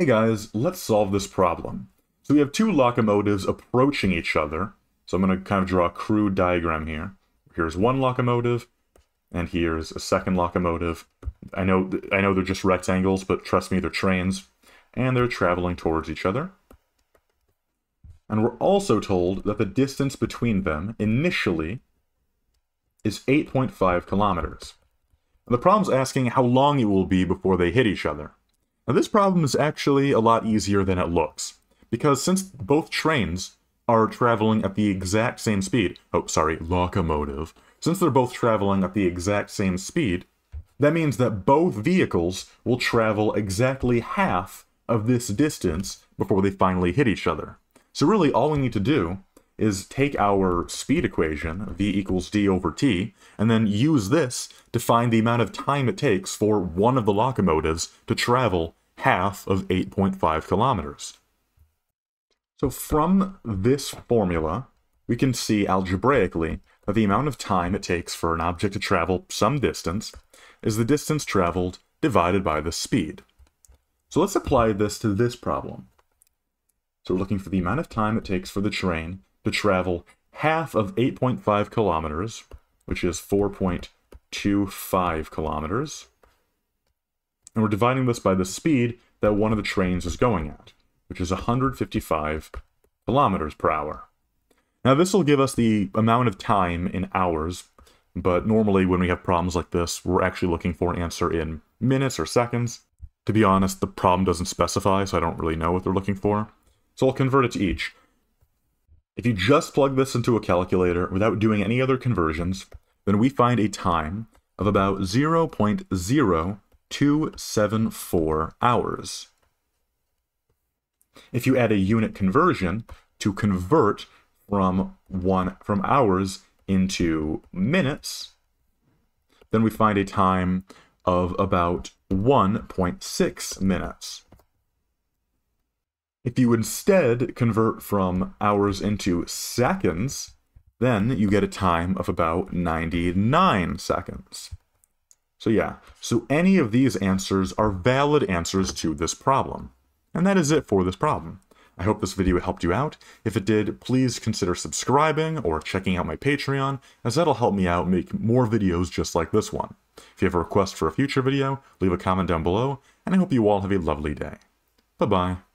Hey guys, let's solve this problem. So we have two locomotives approaching each other. So I'm going to kind of draw a crude diagram here. Here's one locomotive, and here's a second locomotive. I know, I know they're just rectangles, but trust me, they're trains. And they're traveling towards each other. And we're also told that the distance between them, initially, is 8.5 kilometers. And the problem's asking how long it will be before they hit each other. Now this problem is actually a lot easier than it looks, because since both trains are traveling at the exact same speed, oh sorry, locomotive, since they're both traveling at the exact same speed, that means that both vehicles will travel exactly half of this distance before they finally hit each other. So really all we need to do is take our speed equation, v equals d over t, and then use this to find the amount of time it takes for one of the locomotives to travel half of 8.5 kilometers. So from this formula, we can see algebraically that the amount of time it takes for an object to travel some distance is the distance traveled divided by the speed. So let's apply this to this problem. So we're looking for the amount of time it takes for the train to travel half of 8.5 kilometers, which is 4.25 kilometers, and we're dividing this by the speed that one of the trains is going at, which is 155 kilometers per hour. Now this will give us the amount of time in hours, but normally when we have problems like this, we're actually looking for an answer in minutes or seconds. To be honest, the problem doesn't specify, so I don't really know what they're looking for. So I'll convert it to each. If you just plug this into a calculator without doing any other conversions, then we find a time of about 0.0 274 hours. If you add a unit conversion to convert from one from hours into minutes, then we find a time of about 1.6 minutes. If you instead convert from hours into seconds, then you get a time of about 99 seconds. So yeah, so any of these answers are valid answers to this problem. And that is it for this problem. I hope this video helped you out. If it did, please consider subscribing or checking out my Patreon, as that'll help me out make more videos just like this one. If you have a request for a future video, leave a comment down below, and I hope you all have a lovely day. Bye-bye.